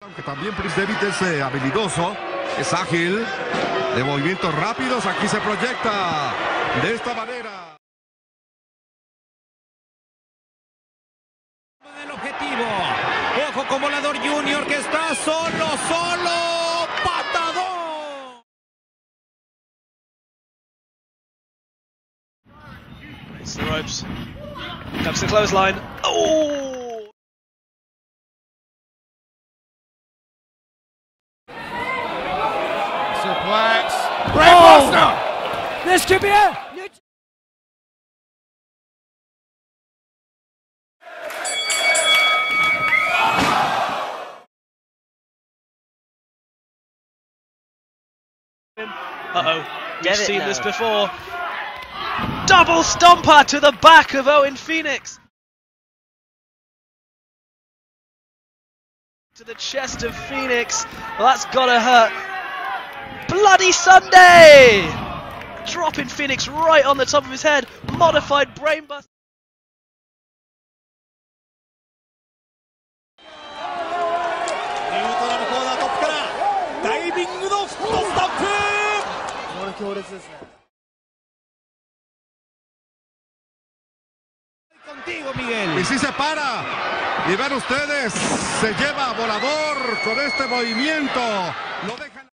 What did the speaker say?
Aunque también Prince David es eh, habilidoso, es ágil, de movimientos rápidos, aquí se proyecta de esta manera. del objetivo. Ojo con Volador Junior que está solo, solo. It's the ropes. Comes the clothesline. Oh! Suplex. Brainbuster. Oh! This could be it. Uh-oh. We've Get seen now. this before. Double stomper to the back of Owen Phoenix. To the chest of Phoenix. Well, that's gotta hurt. Bloody Sunday! Dropping Phoenix right on the top of his head. Modified brain brainbuster. Y si se para, y ven ustedes, se lleva volador con este movimiento, lo dejan.